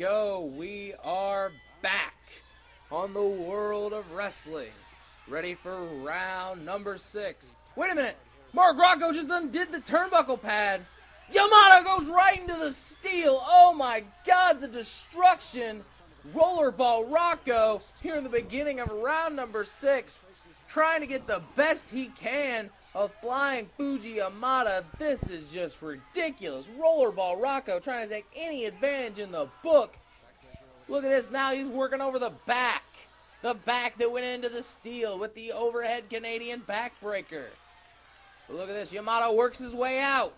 go. We are back on the world of wrestling. Ready for round number six. Wait a minute. Mark Rocco just undid the turnbuckle pad. Yamada goes right into the steel. Oh my god, the destruction. Rollerball Rocco here in the beginning of round number six, trying to get the best he can of flying Fuji Yamada. This is just ridiculous. Rollerball Rocco trying to take any advantage in the book. Look at this. Now he's working over the back. The back that went into the steel with the overhead Canadian backbreaker. But Look at this. Yamada works his way out.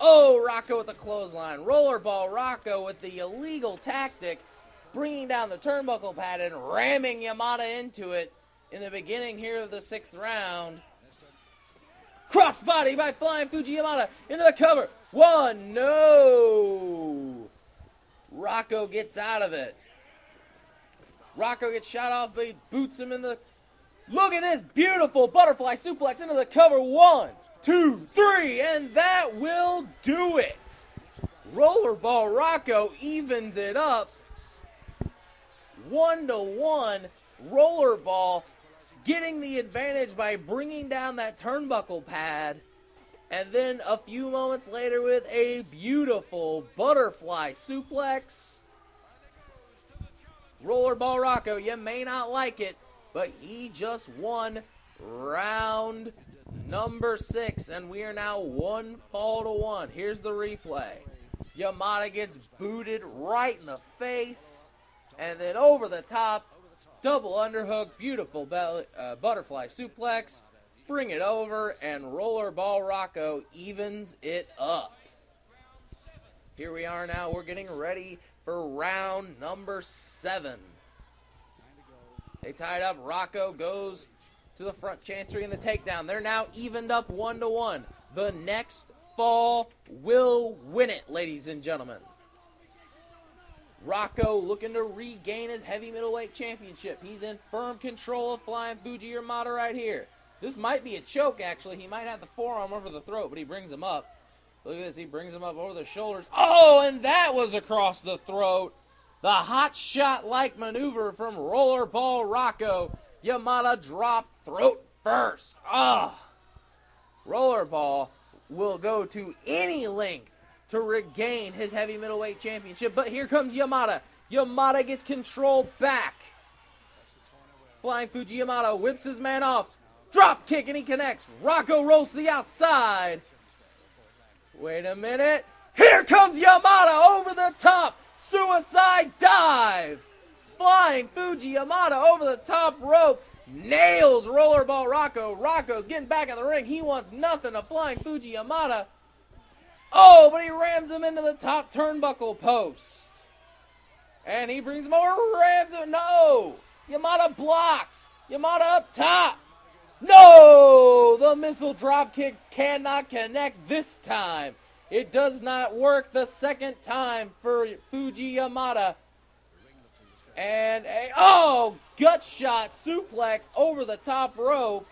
Oh, Rocco with the clothesline. Rollerball Rocco with the illegal tactic, bringing down the turnbuckle pad and ramming Yamada into it in the beginning here of the sixth round. Crossbody by Flying Fuji Yamada into the cover. One, no. Rocco gets out of it. Rocco gets shot off, but he boots him in the. Look at this beautiful butterfly suplex into the cover. One, two, three, and that will do it. Rollerball Rocco evens it up. One to one. Rollerball getting the advantage by bringing down that turnbuckle pad. And then a few moments later, with a beautiful butterfly suplex. Rollerball Rocco, you may not like it, but he just won round number six, and we are now one fall to one. Here's the replay. Yamada gets booted right in the face, and then over the top, double underhook, beautiful belly, uh, butterfly suplex, bring it over, and Rollerball Rocco evens it up. Here we are now. We're getting ready for round number seven. They tied up. Rocco goes to the front chancery and the takedown. They're now evened up one to one. The next fall will win it, ladies and gentlemen. Rocco looking to regain his heavy middleweight championship. He's in firm control of flying Fuji Yamada right here. This might be a choke, actually. He might have the forearm over the throat, but he brings him up. Look at this. He brings him up over the shoulders. Oh, and that was across the throat. The hot shot like maneuver from Rollerball Rocco. Yamada dropped throat first. Ah. Rollerball will go to any length to regain his heavy middleweight championship. But here comes Yamada. Yamada gets control back. Flying Fuji Yamada whips his man off. Drop kick and he connects. Rocco rolls to the outside. Wait a minute. Here comes Yamada over the top. Suicide dive. Flying Fuji Yamada over the top rope. Nails Rollerball Rocco. Rocco's getting back in the ring. He wants nothing of Flying Fuji Yamada. Oh, but he rams him into the top turnbuckle post. And he brings him over, rams him. No! Yamada blocks. Yamada up top. No! The missile drop kick cannot connect this time. It does not work the second time for Fuji Yamada. And a oh gut shot suplex over the top rope.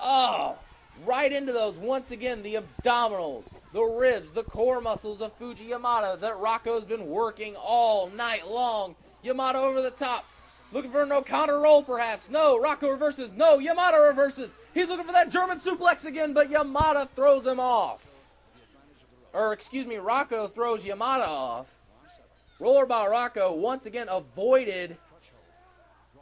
Oh, right into those once again the abdominals, the ribs, the core muscles of Fuji Yamada that Rocco's been working all night long. Yamada over the top. Looking for an O'Connor roll, perhaps. No. Rocco reverses. No. Yamada reverses. He's looking for that German suplex again, but Yamada throws him off. Or, excuse me, Rocco throws Yamada off. Rollerball Rocco once again avoided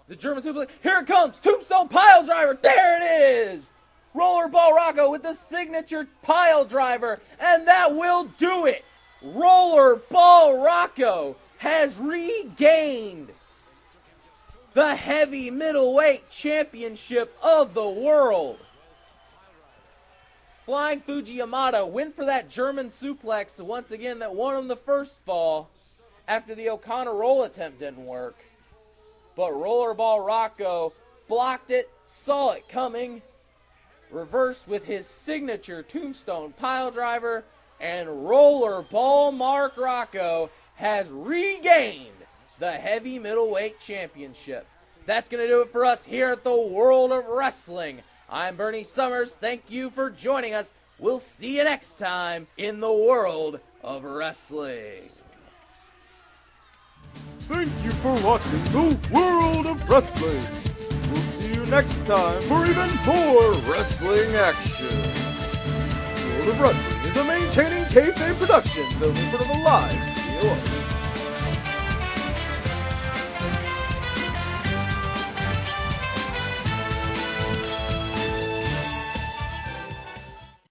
the German suplex. Here it comes. Tombstone pile driver. There it is. Rollerball Rocco with the signature pile driver. And that will do it. Rollerball Rocco has regained the heavy middleweight championship of the world. Flying Fuji Yamada went for that German suplex once again that won him the first fall after the O'Connor roll attempt didn't work. But Rollerball Rocco blocked it, saw it coming, reversed with his signature tombstone pile driver, and Rollerball Mark Rocco has regained the heavy middleweight championship. That's going to do it for us here at the World of Wrestling. I'm Bernie Summers. Thank you for joining us. We'll see you next time in the World of wrestling. Thank you for watching the World of Wrestling. Next time for even more wrestling action. World of Wrestling is a maintaining kayfabe production filming in front of a live studio.